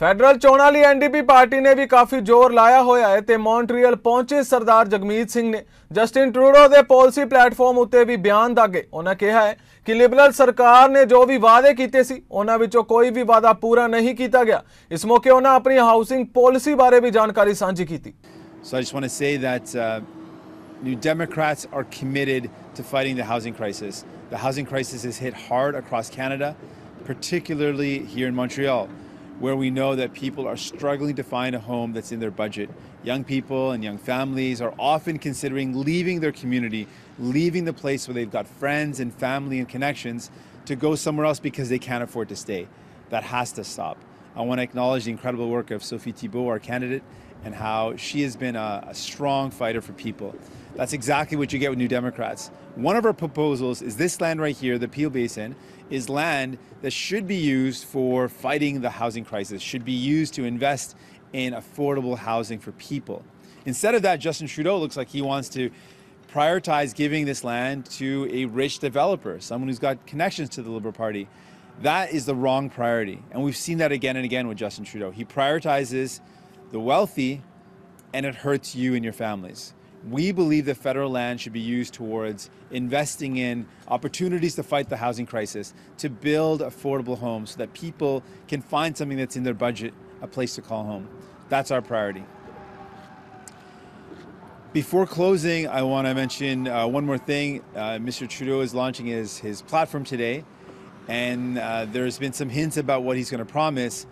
Federal ਚੋਣਾਂ ਲਈ NDP party ਨੇ ਵੀ ਕਾਫੀ ਜ਼ੋਰ ਲਾਇਆ ਹੋਇਆ ਹੈ ਤੇ ਮੌਂਟਰੀਅਲ ਪਹੁੰਚੇ ਸਰਦਾਰ ਜਗਮੀਤ ਸਿੰਘ ਨੇ। ਜਸਟਿਨ ਟਰੂਡੋ ਦੇ ਪਾਲਿਸੀ ਪਲੇਟਫਾਰਮ ਉੱਤੇ ਵੀ ਬਿਆਨ ਦਾਗੇ ਉਹਨਾਂ ਕਿਹਾ ਹੈ ਕਿ ਲਿਬਰਲ ਸਰਕਾਰ ਨੇ ਜੋ ਵੀ ਵਾਅਦੇ ਕੀਤੇ ਸੀ ਉਹਨਾਂ ਵਿੱਚੋਂ ਕੋਈ ਵੀ ਵਾਅਦਾ ਪੂਰਾ ਨਹੀਂ ਕੀਤਾ ਗਿਆ। ਇਸ ਮੌਕੇ ਉਹਨਾਂ ਆਪਣੀ ਹਾਊਸਿੰਗ ਪਾਲਿਸੀ ਬਾਰੇ ਵੀ ਜਾਣਕਾਰੀ ਸਾਂਝੀ ਕੀਤੀ। So I just want to say that uh, New Democrats are committed to fighting the housing crisis. The housing crisis has hit hard across Canada, particularly here in Montreal, where we know that people are struggling to find a home that's in their budget. Young people and young families are often considering leaving their community, leaving the place where they've got friends and family and connections to go somewhere else because they can't afford to stay. That has to stop. I want to acknowledge the incredible work of Sophie Thiébaut, our candidate, and how she has been a, a strong fighter for people. That's exactly what you get with New Democrats. One of our proposals is this land right here, the Peel Basin, is land that should be used for fighting the housing crisis, should be used to invest in affordable housing for people. Instead of that, Justin Trudeau looks like he wants to prioritize giving this land to a rich developer, someone who's got connections to the Liberal Party. That is the wrong priority. And we've seen that again and again with Justin Trudeau. He prioritizes the wealthy and it hurts you and your families. We believe that federal land should be used towards investing in opportunities to fight the housing crisis, to build affordable homes so that people can find something that's in their budget, a place to call home. That's our priority. Before closing, I want to mention uh, one more thing. Uh, Mr. Trudeau is launching his, his platform today, and uh, there's been some hints about what he's going to promise.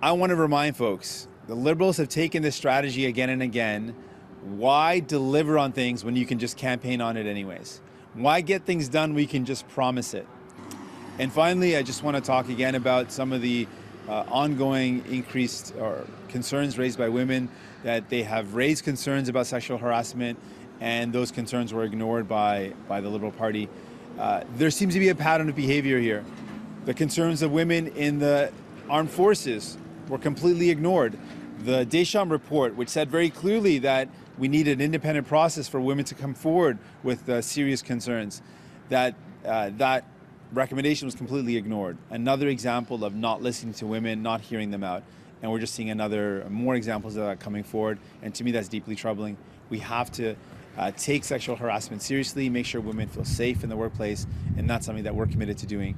I want to remind folks the Liberals have taken this strategy again and again. Why deliver on things when you can just campaign on it anyways? Why get things done when you can just promise it? And finally, I just want to talk again about some of the uh, ongoing increased or concerns raised by women that they have raised concerns about sexual harassment, and those concerns were ignored by, by the Liberal Party. Uh, there seems to be a pattern of behavior here. The concerns of women in the armed forces were completely ignored. The Deschamps report, which said very clearly that we need an independent process for women to come forward with uh, serious concerns, that uh, that recommendation was completely ignored. Another example of not listening to women, not hearing them out. And we're just seeing another, more examples of that coming forward. And to me, that's deeply troubling. We have to uh, take sexual harassment seriously, make sure women feel safe in the workplace, and that's something that we're committed to doing.